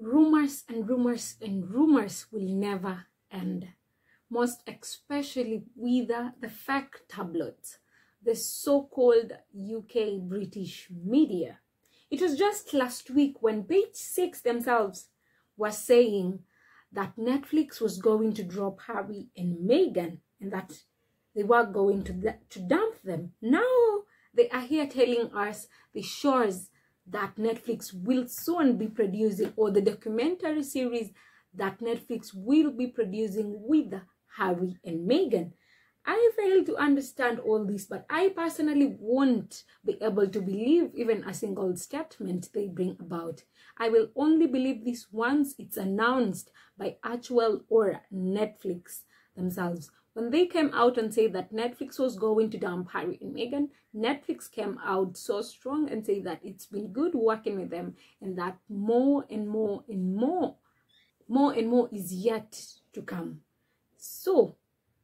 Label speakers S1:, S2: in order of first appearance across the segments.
S1: rumors and rumors and rumors will never end. Most especially with the fake tabloids, the so-called UK British media. It was just last week when Page Six themselves were saying that Netflix was going to drop Harry and Meghan and that they were going to, to dump them. Now they are here telling us the shows that Netflix will soon be producing or the documentary series that Netflix will be producing with Harry and Meghan. I fail to understand all this, but I personally won't be able to believe even a single statement they bring about. I will only believe this once it's announced by Archewell or Netflix themselves. When they came out and said that Netflix was going to dump Harry and Meghan, Netflix came out so strong and said that it's been good working with them and that more and more and more, more and more is yet to come. So,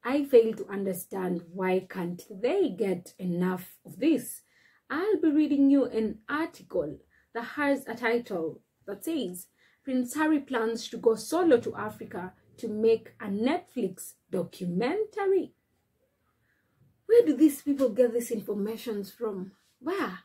S1: I fail to understand why can't they get enough of this. I'll be reading you an article that has a title that says Prince Harry plans to go solo to Africa to make a Netflix documentary. Where do these people get these informations from? Where?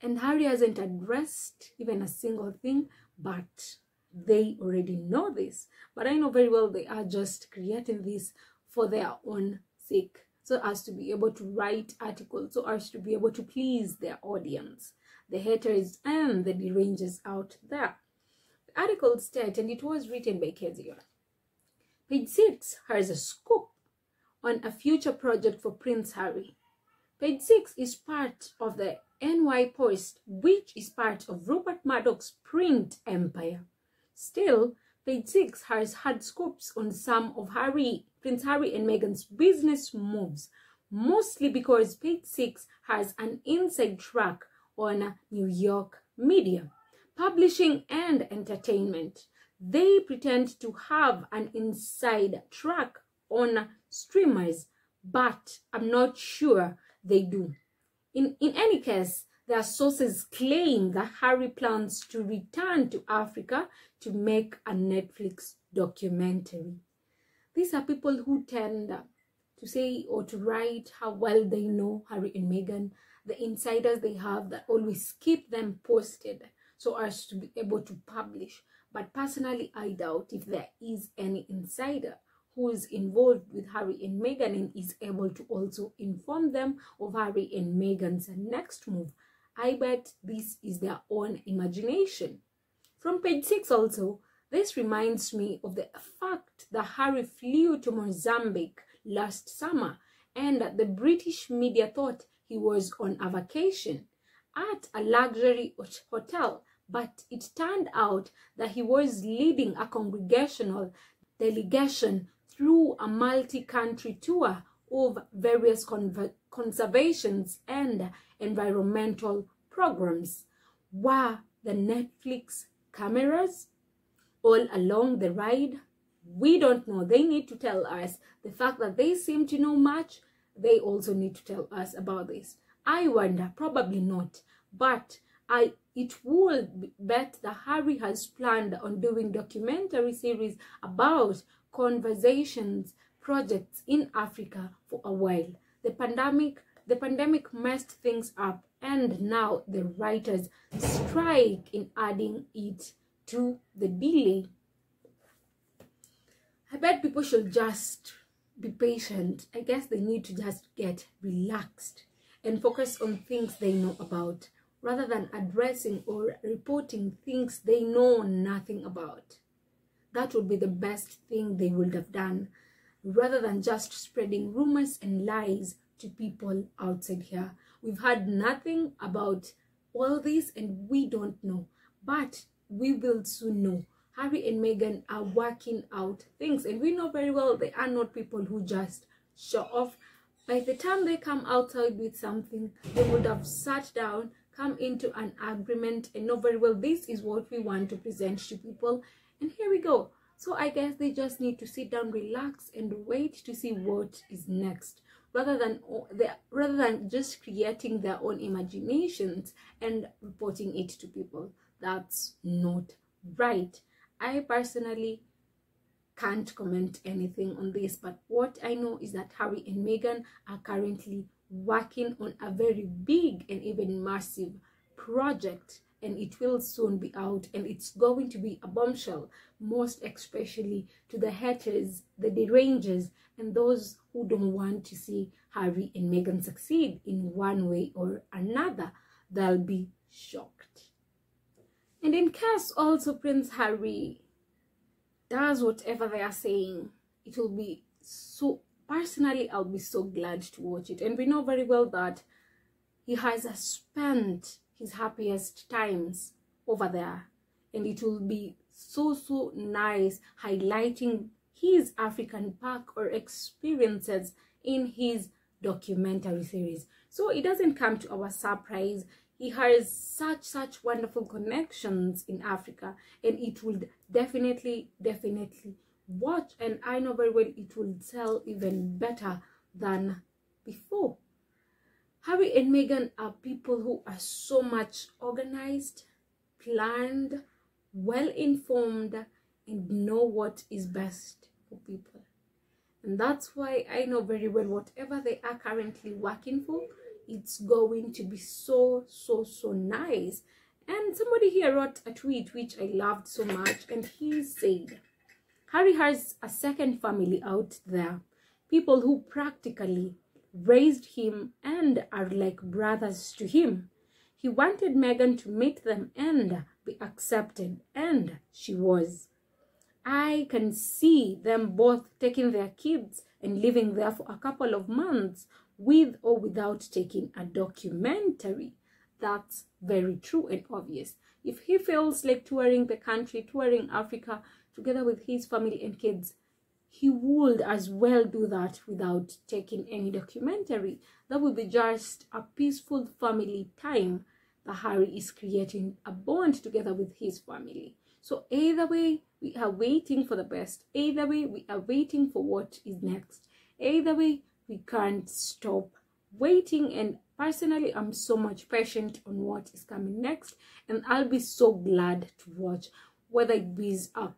S1: And Harry hasn't addressed even a single thing, but they already know this but i know very well they are just creating this for their own sake so as to be able to write articles so as to be able to please their audience the haters and the derangers out there the article states and it was written by Kaiser page six has a scoop on a future project for prince harry. Page six is part of the ny post which is part of rupert murdoch's print empire. Still, Page 6 has had scopes on some of Harry, Prince Harry and Meghan's business moves, mostly because Page 6 has an inside track on New York media, publishing and entertainment. They pretend to have an inside track on streamers, but I'm not sure they do. In, in any case, their sources claim that Harry plans to return to Africa to make a Netflix documentary. These are people who tend to say or to write how well they know Harry and Meghan, the insiders they have that always keep them posted so as to be able to publish. But personally, I doubt if there is any insider who is involved with Harry and Meghan and is able to also inform them of Harry and Meghan's next move. I bet this is their own imagination. From page 6 also, this reminds me of the fact that Harry flew to Mozambique last summer and that the British media thought he was on a vacation at a luxury hotel, but it turned out that he was leading a congregational delegation through a multi-country tour of various conservations and environmental programs. Were the Netflix cameras all along the ride? We don't know. They need to tell us. The fact that they seem to know much, they also need to tell us about this. I wonder, probably not. But I it would bet that Harry has planned on doing documentary series about conversations projects in Africa for a while. The pandemic the pandemic messed things up and now the writers strike in adding it to the delay. I bet people should just be patient. I guess they need to just get relaxed and focus on things they know about rather than addressing or reporting things they know nothing about. That would be the best thing they would have done rather than just spreading rumors and lies to people outside here We've heard nothing about all this and we don't know. But we will soon know. Harry and Meghan are working out things. And we know very well they are not people who just show off. By the time they come outside with something, they would have sat down, come into an agreement and know very well this is what we want to present to people. And here we go. So I guess they just need to sit down, relax and wait to see what is next rather than rather than just creating their own imaginations and reporting it to people that's not right. I personally can't comment anything on this, but what I know is that Harry and Meghan are currently working on a very big and even massive project and it will soon be out and it's going to be a bombshell most especially to the haters the derangers and those who don't want to see harry and meghan succeed in one way or another. They'll be shocked. And in case also prince harry does whatever they are saying it will be so personally i'll be so glad to watch it. And we know very well that he has spent his happiest times over there. And it will be so so nice highlighting his african park or experiences in his documentary series. So it doesn't come to our surprise. He has such such wonderful connections in africa. And it will definitely definitely watch and i know very well it will sell even better than before Harry and Meghan are people who are so much organized, planned, well informed, and know what is best for people. And that's why I know very well whatever they are currently working for, it's going to be so, so, so nice. And somebody here wrote a tweet which I loved so much, and he said, Harry has a second family out there, people who practically raised him and are like brothers to him. He wanted Meghan to meet them and be accepted, and she was. I can see them both taking their kids and living there for a couple of months with or without taking a documentary. That's very true and obvious. If he feels like touring the country, touring Africa together with his family and kids, he would as well do that without taking any documentary. That would be just a peaceful family time that Harry is creating a bond together with his family. So either way, we are waiting for the best. Either way, we are waiting for what is next. Either way, we can't stop waiting. And personally, I'm so much patient on what is coming next. And I'll be so glad to watch whether it be a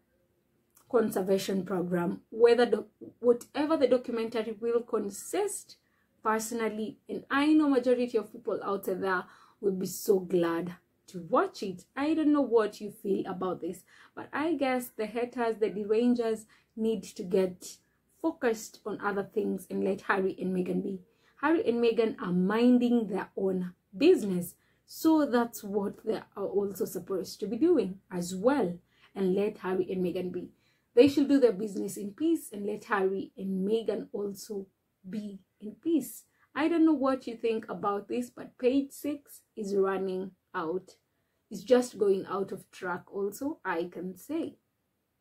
S1: conservation program whether the, whatever the documentary will consist. Personally and i know majority of people out there will be so glad to watch it. I don't know what you feel about this but i guess the haters the derangers need to get focused on other things and let harry and meghan be. Harry and meghan are minding their own business so that's what they are also supposed to be doing as well and let harry and meghan be they should do their business in peace and let Harry and Meghan also be in peace. I don't know what you think about this, but page six is running out. It's just going out of track, also, I can say.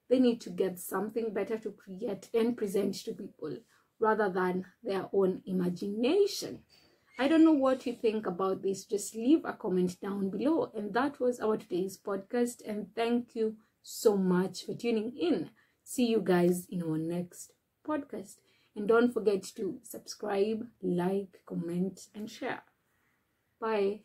S1: They need to get something better to create and present to people rather than their own imagination. I don't know what you think about this. Just leave a comment down below. And that was our today's podcast. And thank you so much for tuning in. See you guys in our next podcast. And don't forget to subscribe, like, comment, and share. Bye.